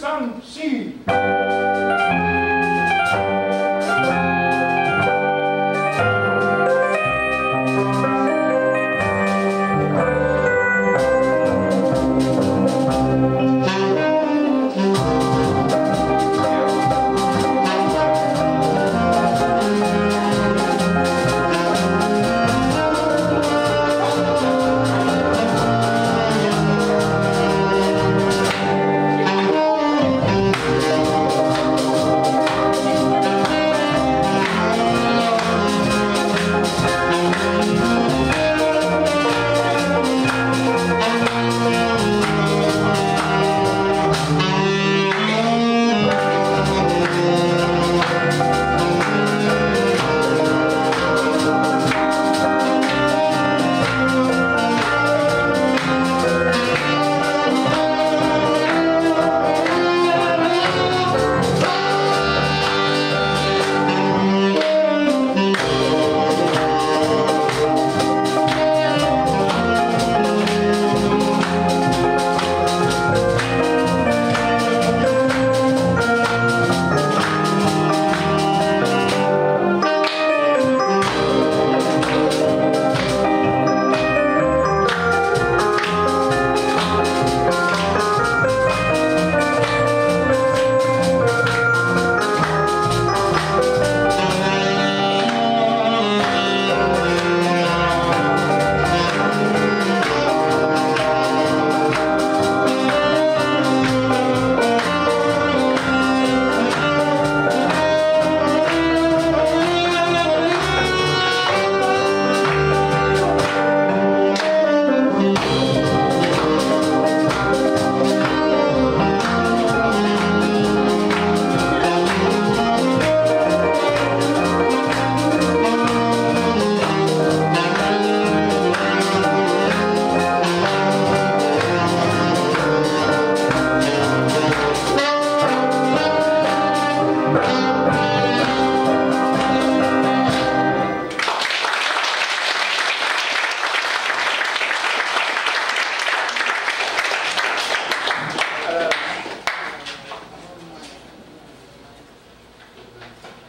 Sanchi.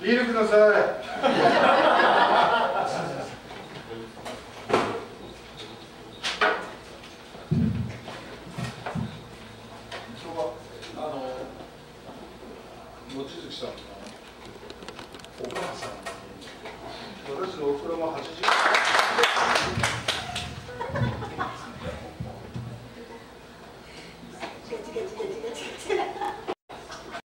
ビールください。あの望月さんのお母さんに私のおふくろも80